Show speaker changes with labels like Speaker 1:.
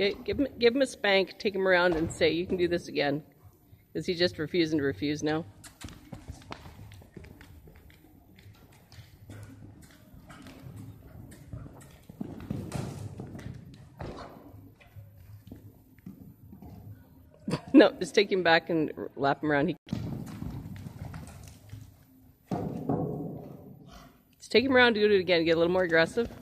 Speaker 1: Get, give, him, give him a spank, take him around, and say, You can do this again. Is he just refusing to refuse now? no, just take him back and lap him around. He... Just take him around, do it again, get a little more aggressive.